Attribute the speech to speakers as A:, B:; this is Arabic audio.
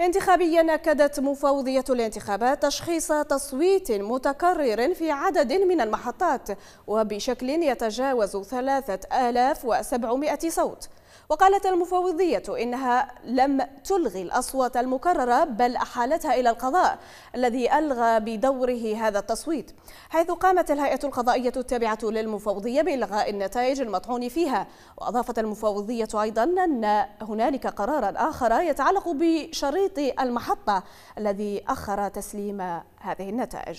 A: انتخابيا أكدت مفوضية الانتخابات تشخيص تصويت متكرر في عدد من المحطات وبشكل يتجاوز 3700 صوت. وقالت المفوضية إنها لم تلغي الأصوات المكررة بل أحالتها إلى القضاء الذي ألغى بدوره هذا التصويت حيث قامت الهيئة القضائية التابعة للمفوضية بإلغاء النتائج المطعون فيها. وأضافت المفوضية أيضا أن هنالك قرارا آخر يتعلق بشريط المحطة الذي أخر تسليم هذه النتائج.